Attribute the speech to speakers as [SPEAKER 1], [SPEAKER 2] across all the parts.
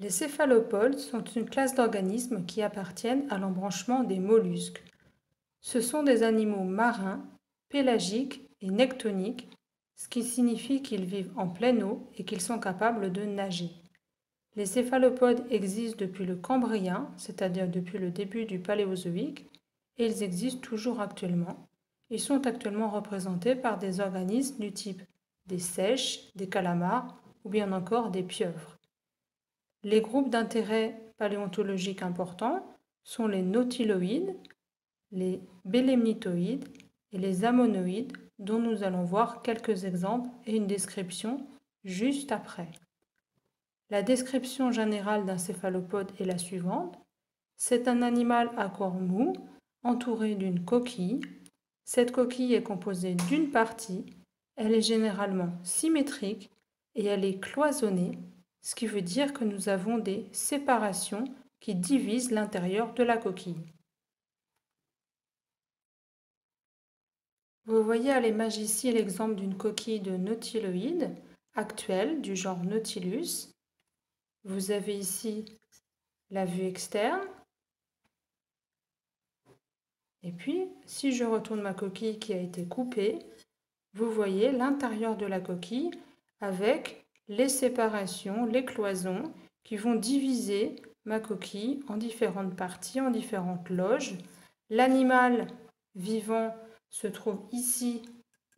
[SPEAKER 1] Les céphalopodes sont une classe d'organismes qui appartiennent à l'embranchement des mollusques. Ce sont des animaux marins, pélagiques et nectoniques, ce qui signifie qu'ils vivent en pleine eau et qu'ils sont capables de nager. Les céphalopodes existent depuis le Cambrien, c'est-à-dire depuis le début du Paléozoïque, et ils existent toujours actuellement. Ils sont actuellement représentés par des organismes du type des sèches, des calamars ou bien encore des pieuvres. Les groupes d'intérêt paléontologiques importants sont les nautiloïdes, les bélémnitoïdes et les ammonoïdes dont nous allons voir quelques exemples et une description juste après. La description générale d'un céphalopode est la suivante. C'est un animal à corps mou entouré d'une coquille. Cette coquille est composée d'une partie, elle est généralement symétrique et elle est cloisonnée ce qui veut dire que nous avons des séparations qui divisent l'intérieur de la coquille. Vous voyez à l'image ici l'exemple d'une coquille de nautiloïde actuelle du genre Nautilus. Vous avez ici la vue externe. Et puis, si je retourne ma coquille qui a été coupée, vous voyez l'intérieur de la coquille avec les séparations, les cloisons qui vont diviser ma coquille en différentes parties, en différentes loges. L'animal vivant se trouve ici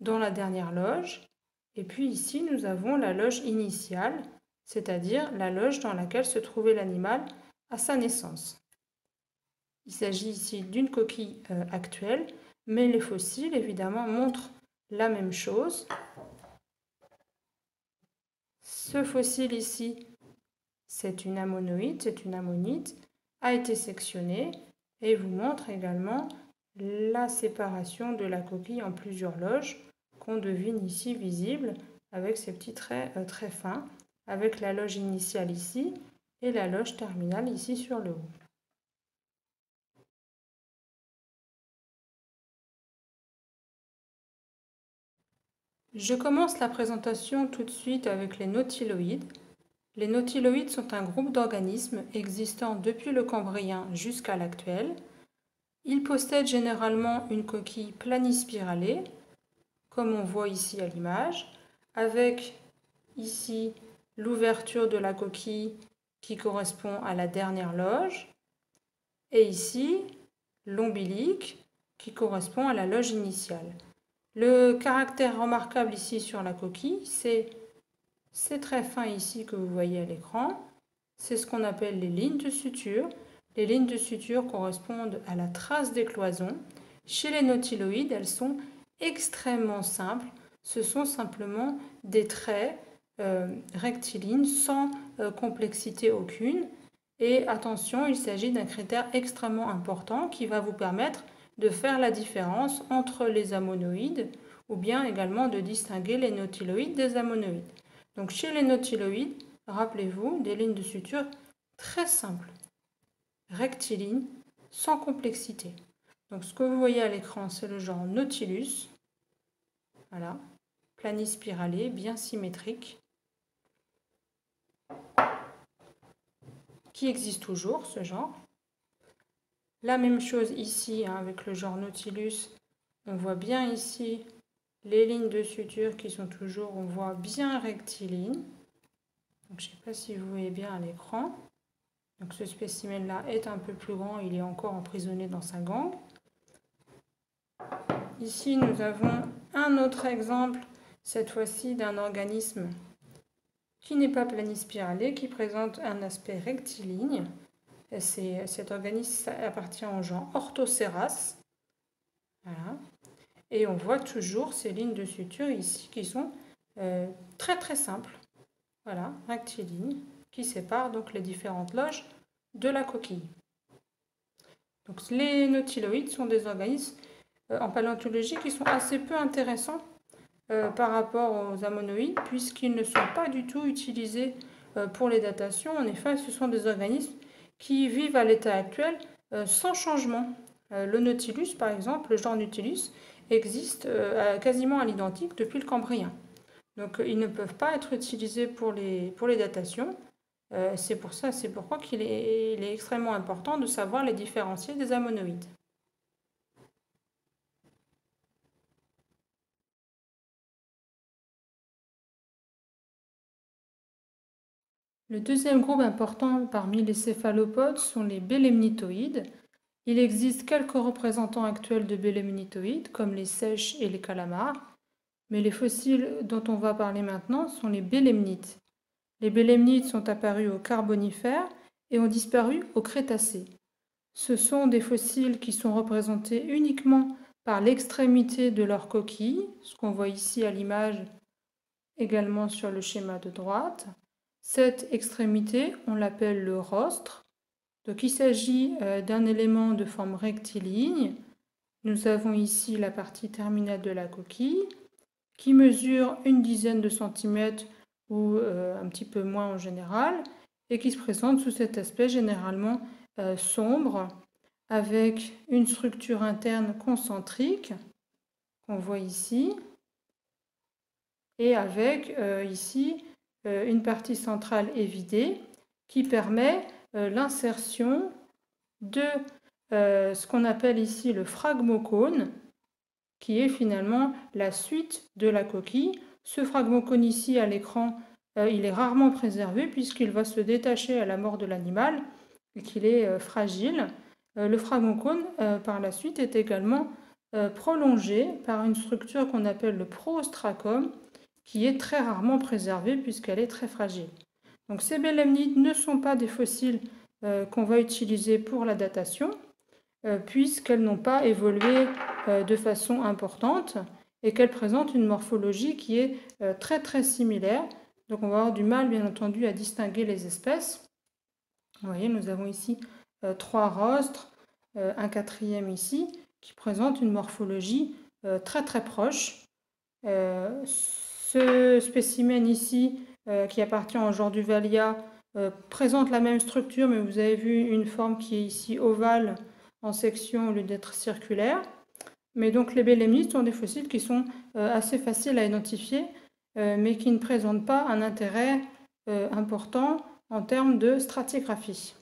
[SPEAKER 1] dans la dernière loge. Et puis ici, nous avons la loge initiale, c'est-à-dire la loge dans laquelle se trouvait l'animal à sa naissance. Il s'agit ici d'une coquille euh, actuelle, mais les fossiles, évidemment, montrent la même chose. Ce fossile ici, c'est une ammonoïde, c'est une ammonite, a été sectionné et vous montre également la séparation de la coquille en plusieurs loges qu'on devine ici visible avec ces petits traits euh, très fins, avec la loge initiale ici et la loge terminale ici sur le haut. Je commence la présentation tout de suite avec les nautiloïdes. Les nautiloïdes sont un groupe d'organismes existant depuis le Cambrien jusqu'à l'actuel. Ils possèdent généralement une coquille planispiralée, comme on voit ici à l'image, avec ici l'ouverture de la coquille qui correspond à la dernière loge, et ici l'ombilique qui correspond à la loge initiale. Le caractère remarquable ici sur la coquille, c'est ces traits fins ici que vous voyez à l'écran. C'est ce qu'on appelle les lignes de suture. Les lignes de suture correspondent à la trace des cloisons. Chez les nautiloïdes, elles sont extrêmement simples. Ce sont simplement des traits euh, rectilignes sans euh, complexité aucune. Et attention, il s'agit d'un critère extrêmement important qui va vous permettre de faire la différence entre les ammonoïdes ou bien également de distinguer les nautiloïdes des ammonoïdes. Donc chez les nautiloïdes, rappelez-vous, des lignes de suture très simples, rectilignes, sans complexité. Donc ce que vous voyez à l'écran, c'est le genre Nautilus. Voilà, planispiralé, bien symétrique. Qui existe toujours, ce genre. La même chose ici hein, avec le genre Nautilus. On voit bien ici les lignes de suture qui sont toujours, on voit bien rectilignes. je ne sais pas si vous voyez bien à l'écran. Donc ce spécimen-là est un peu plus grand, il est encore emprisonné dans sa gangue. Ici, nous avons un autre exemple, cette fois-ci d'un organisme qui n'est pas planispiralé, qui présente un aspect rectiligne. Cet organisme appartient au genre Orthoceras. Et on voit toujours ces lignes de suture ici qui sont euh, très très simples. Voilà, rectilignes, qui séparent donc les différentes loges de la coquille. Les nautiloïdes sont des organismes euh, en paléontologie qui sont assez peu intéressants euh, par rapport aux ammonoïdes puisqu'ils ne sont pas du tout utilisés pour les datations. En effet, ce sont des organismes qui vivent à l'état actuel euh, sans changement. Euh, le Nautilus, par exemple, le genre Nautilus, existe euh, quasiment à l'identique depuis le Cambrien. Donc ils ne peuvent pas être utilisés pour les, pour les datations. c'est pour ça, c'est pourquoi qu'il est, est extrêmement important de savoir les différencier des ammonoïdes. Le deuxième groupe important parmi les céphalopodes sont les bélemnitoïdes. Il existe quelques représentants actuels de bélemnitoïdes, comme les sèches et les calamars, mais les fossiles dont on va parler maintenant sont les bélemnites. Les bélemnites sont apparus au Carbonifère et ont disparu au Crétacé. Ce sont des fossiles qui sont représentés uniquement par l'extrémité de leur coquille, ce qu'on voit ici à l'image également sur le schéma de droite. Cette extrémité, on l'appelle le rostre. Donc il s'agit euh, d'un élément de forme rectiligne. Nous avons ici la partie terminale de la coquille qui mesure une dizaine de centimètres ou euh, un petit peu moins en général et qui se présente sous cet aspect généralement euh, sombre avec une structure interne concentrique qu'on voit ici et avec ici une partie centrale évidée qui permet euh, l'insertion de euh, ce qu'on appelle ici le phragmocone, qui est finalement la suite de la coquille. Ce phragmocone ici à l'écran, il est rarement préservé puisqu'il va se détacher à la mort de l'animal et qu'il est fragile. le phragmocone, par la suite, est également prolongé par une structure qu'on appelle le proostracum, qui est très rarement préservée puisqu'elle est très fragile. Donc ces bélemnites ne sont pas des fossiles euh, qu'on va utiliser pour la datation, euh, puisqu'elles n'ont pas évolué euh, de façon importante et qu'elles présentent une morphologie qui est très très similaire. Donc on va avoir du mal bien entendu à distinguer les espèces. Vous voyez, nous avons ici trois rostres, un quatrième ici, qui présente une morphologie très très proche. Ce spécimen ici, euh, qui appartient au genre du Valia, euh, présente la même structure, mais vous avez vu une forme qui est ici ovale en section au lieu d'être circulaire. Mais donc les bélémites sont des fossiles qui sont euh, assez faciles à identifier, mais qui ne présentent pas un intérêt important en termes de stratigraphie.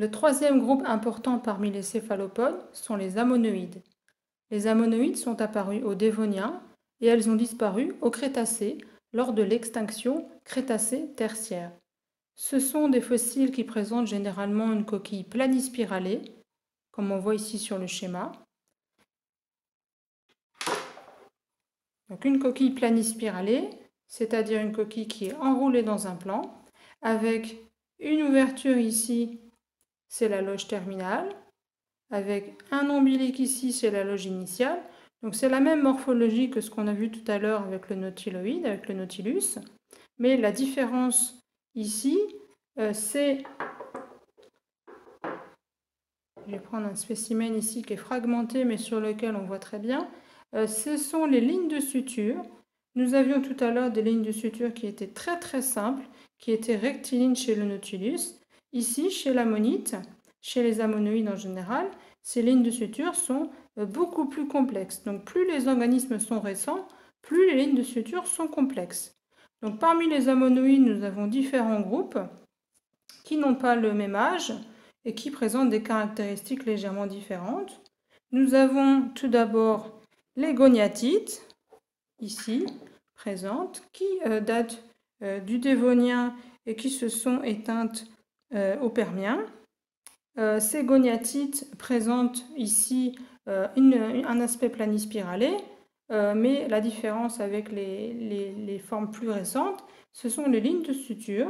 [SPEAKER 1] Le troisième groupe important parmi les céphalopodes sont les ammonoïdes. Les ammonoïdes sont apparus au Dévonien et elles ont disparu au Crétacé lors de l'extinction Crétacé-tertiaire. Ce sont des fossiles qui présentent généralement une coquille planispiralée, comme on voit ici sur le schéma. Donc une coquille planispiralée, c'est-à-dire une coquille qui est enroulée dans un plan, avec une ouverture ici c'est la loge terminale, avec un ombilic ici, c'est la loge initiale. Donc c'est la même morphologie que ce qu'on a vu tout à l'heure avec le nautiloïde, avec le nautilus. Mais la différence ici, euh, c'est... Je vais prendre un spécimen ici qui est fragmenté, mais sur lequel on voit très bien. Euh, ce sont les lignes de suture. Nous avions tout à l'heure des lignes de suture qui étaient très très simples, qui étaient rectilignes chez le nautilus. Ici, chez l'ammonite, chez les ammonoïdes en général, ces lignes de suture sont euh, beaucoup plus complexes. Donc plus les organismes sont récents, plus les lignes de suture sont complexes. Donc parmi les ammonoïdes, nous avons différents groupes qui n'ont pas le même âge et qui présentent des caractéristiques légèrement différentes. Nous avons tout d'abord les goniatites, ici, présentes, qui euh, datent euh, du Dévonien et qui se sont éteintes euh, au Permien. Euh, ces goniatites présentent ici euh, un aspect planispiralé, mais la différence avec les, formes plus récentes, ce sont les lignes de suture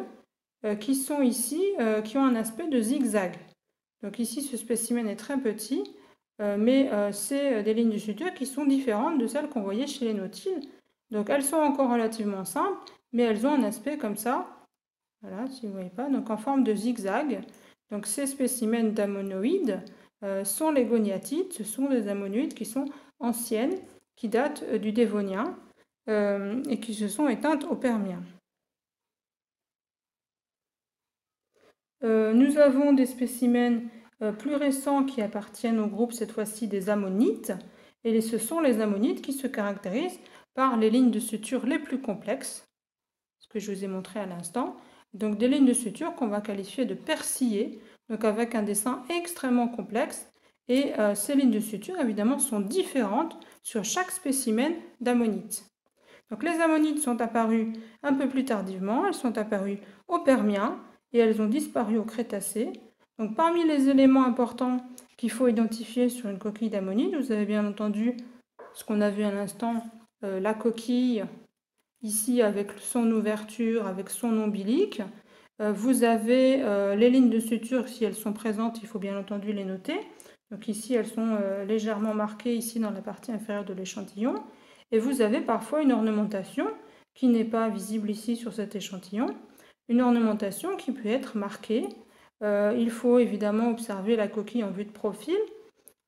[SPEAKER 1] qui sont ici, qui ont un aspect de zigzag. Donc ici, ce spécimen est très petit, mais c'est des lignes de suture qui sont différentes de celles qu'on voyait chez les nautiles. Donc elles sont encore relativement simples, mais elles ont un aspect comme ça, voilà, si vous ne voyez pas, donc en forme de zigzag. Donc ces spécimens d'ammonoïdes euh, sont les goniatites, ce sont des ammonoïdes qui sont anciennes, qui datent euh, du Dévonien euh, et qui se sont éteintes au Permien. nous avons des spécimens plus récents qui appartiennent au groupe cette fois-ci des ammonites Et ce sont les ammonites qui se caractérisent par les lignes de suture les plus complexes, ce que je vous ai montré à l'instant. Donc des lignes de suture qu'on va qualifier de persillées, donc avec un dessin extrêmement complexe. Et euh, ces lignes de suture, évidemment, sont différentes sur chaque spécimen d'ammonite. Donc les ammonites sont apparues un peu plus tardivement, elles sont apparues au Permien et elles ont disparu au Crétacé. Donc parmi les éléments importants qu'il faut identifier sur une coquille d'ammonite, vous avez bien entendu ce qu'on a vu à l'instant, euh, la coquille ici avec son ouverture, avec son ombilique. Euh, vous avez euh, les lignes de suture, si elles sont présentes, il faut bien entendu les noter. Donc ici, elles sont légèrement marquées ici dans la partie inférieure de l'échantillon. Et vous avez parfois une ornementation qui n'est pas visible ici sur cet échantillon, une ornementation qui peut être marquée. Euh, il faut évidemment observer la coquille en vue de profil.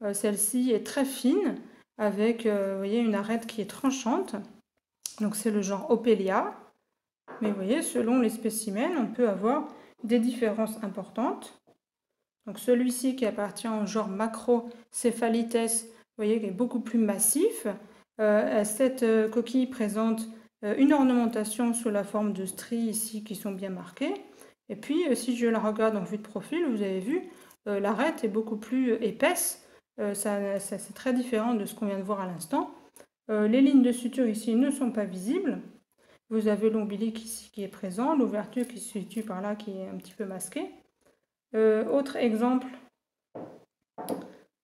[SPEAKER 1] Euh, celle-ci est très fine avec euh, voyez, une arête qui est tranchante. C'est le genre Opelia. Mais vous voyez, selon les spécimens, on peut avoir des différences importantes. Donc celui-ci qui appartient au genre Macrocéphalites, vous voyez, qui est beaucoup plus massif. Euh, cette euh, coquille présente euh, une ornementation sous la forme de stries ici qui sont bien marquées. Et puis, si je la regarde en vue de profil, vous avez vu, l'arête est beaucoup plus épaisse. c'est très différent de ce qu'on vient de voir à l'instant. Les lignes de suture ici ne sont pas visibles. Vous avez l'ombilic ici qui est présent, l'ouverture qui se situe par là qui est un petit peu masquée. autre exemple,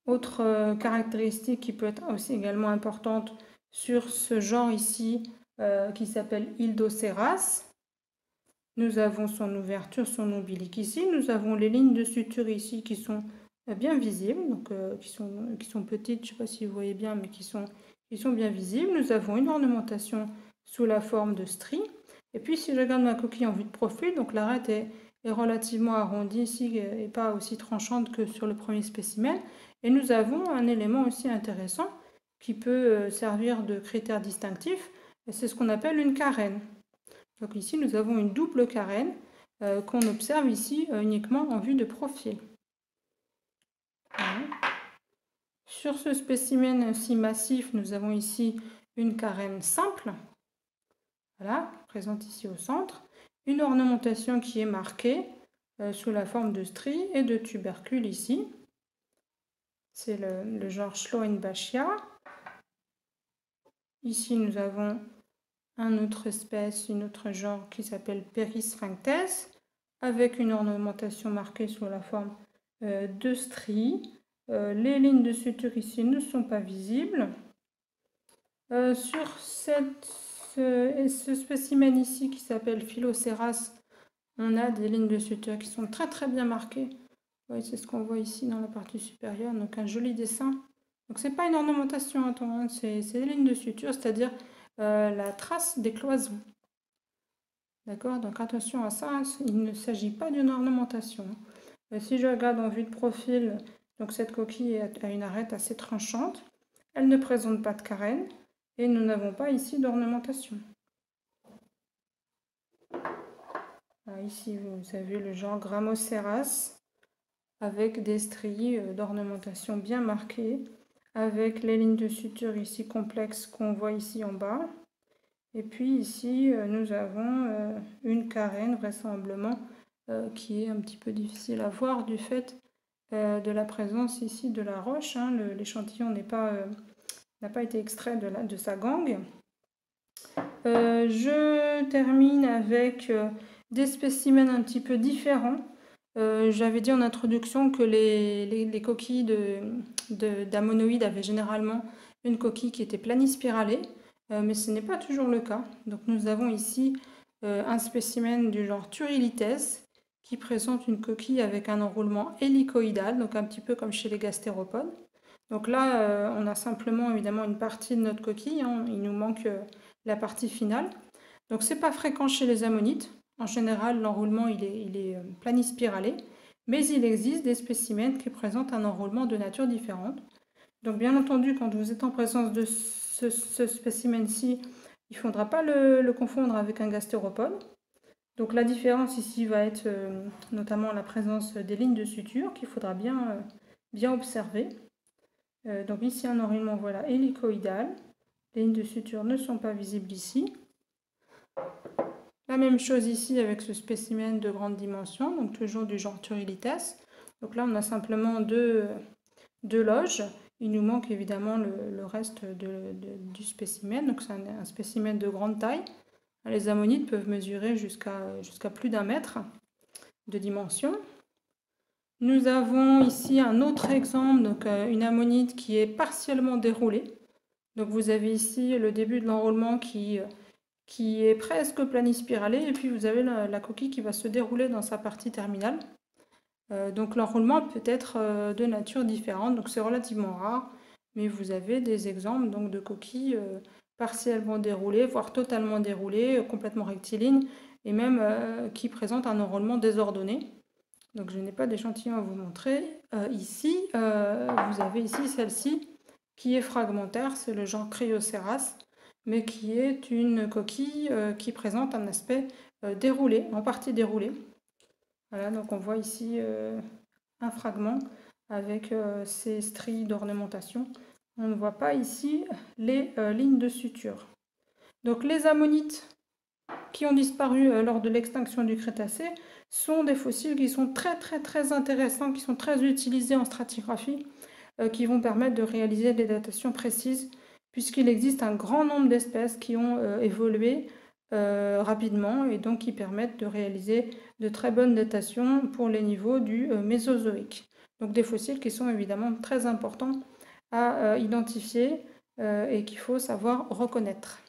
[SPEAKER 1] autre euh, caractéristique qui peut être aussi également importante sur ce genre ici euh, qui s'appelle Ildoceras, nous avons son ouverture, son ombilic ici. Nous avons les lignes de suture ici qui sont euh, bien visibles, qui, sont, qui sont petites, je ne sais pas si vous voyez bien, mais qui sont, qui sont bien visibles. Nous avons une ornementation sous la forme de stries. Et puis si je regarde ma coquille en vue de profil, donc l'arête est, est relativement arrondie ici et pas aussi tranchante que sur le premier spécimen. Et nous avons un élément aussi intéressant qui peut euh, servir de critère distinctif, c'est ce qu'on appelle une carène. Donc ici, nous avons une double carène euh, qu'on observe ici euh, uniquement en vue de profil. Sur ce spécimen si massif, nous avons ici une carène simple, voilà, présente ici au centre, une ornementation qui est marquée sous la forme de stries et de tubercules ici c'est le, genre Schloenbachia. Ici, nous avons un autre espèce, une autre genre qui s'appelle Perisphinctes, avec une ornementation marquée sous la forme euh, de stries. Euh, les lignes de suture ici ne sont pas visibles. Euh, sur ce, spécimen ici qui s'appelle Philoceras, on a des lignes de suture qui sont très très bien marquées oui, c'est ce qu'on voit ici dans la partie supérieure. Donc un joli dessin. Donc c'est pas une ornementation, hein, c'est des lignes de suture, c'est-à-dire euh, la trace des cloisons. D'accord? Donc attention à ça, il ne s'agit pas d'une ornementation. Euh, si je regarde en vue de profil, donc cette coquille a une arête assez tranchante. Elle ne présente pas de carène et nous n'avons pas ici d'ornementation. Ah, ici, vous avez le genre Grammoceras avec des stries euh, d'ornementation bien marquées, avec les lignes de suture ici complexes qu'on voit ici en bas. Et puis ici, euh, nous avons euh, une carène vraisemblablement qui est un petit peu difficile à voir du fait de la présence ici de la roche. Hein. L'échantillon n'a pas, été extrait de, sa gangue. je termine avec des spécimens un petit peu différents euh, j'avais dit en introduction que les, coquilles d'amonoïdes avaient généralement une coquille qui était planispiralée, euh, mais ce n'est pas toujours le cas. Donc nous avons ici euh, un spécimen du genre Turilites qui présente une coquille avec un enroulement hélicoïdal, donc un petit peu comme chez les gastéropodes. Donc là, on a simplement évidemment une partie de notre coquille, hein. il nous manque la partie finale. Donc c'est pas fréquent chez les ammonites, en général, l'enroulement il est, euh, planispiralé, mais il existe des spécimens qui présentent un enroulement de nature différente. Donc bien entendu, quand vous êtes en présence de ce, spécimen-ci, il ne faudra pas le, confondre avec un gastéropode. Donc la différence ici va être euh, notamment la présence des lignes de suture qu'il faudra bien, euh, observer. donc ici un enroulement voilà, hélicoïdal. Les lignes de suture ne sont pas visibles ici. La même chose ici avec ce spécimen de grande dimension, donc toujours du genre Turilites. Donc là, on a simplement deux, loges. Il nous manque évidemment le, reste du spécimen, donc c'est un, spécimen de grande taille. Les ammonites peuvent mesurer jusqu'à plus d'un mètre de dimension. Nous avons ici un autre exemple, euh, une ammonite qui est partiellement déroulée. Donc vous avez ici le début de l'enroulement qui, qui est presque planispiralé et puis vous avez la, coquille qui va se dérouler dans sa partie terminale. Euh, donc l'enroulement peut être euh, de nature différente, donc c'est relativement rare, mais vous avez des exemples donc, de coquilles partiellement déroulées, voire totalement déroulées, complètement rectilignes, et même qui présentent un enroulement désordonné. Donc je n'ai pas d'échantillon à vous montrer. ici, vous avez ici celle-ci qui est fragmentaire, c'est le genre Cryoceras, mais qui est une coquille euh, qui présente un aspect euh, déroulé, en partie déroulé. Voilà, donc on voit ici euh, un fragment avec ces stries d'ornementation. On ne voit pas ici les lignes de suture. Donc les ammonites qui ont disparu lors de l'extinction du Crétacé sont des fossiles qui sont très très intéressants, qui sont très utilisés en stratigraphie euh, qui vont permettre de réaliser des datations précises, puisqu'il existe un grand nombre d'espèces qui ont euh, évolué euh, rapidement et donc qui permettent de réaliser de très bonnes datations pour les niveaux du Mésozoïque. Donc des fossiles qui sont évidemment très importants à identifier et qu'il faut savoir reconnaître.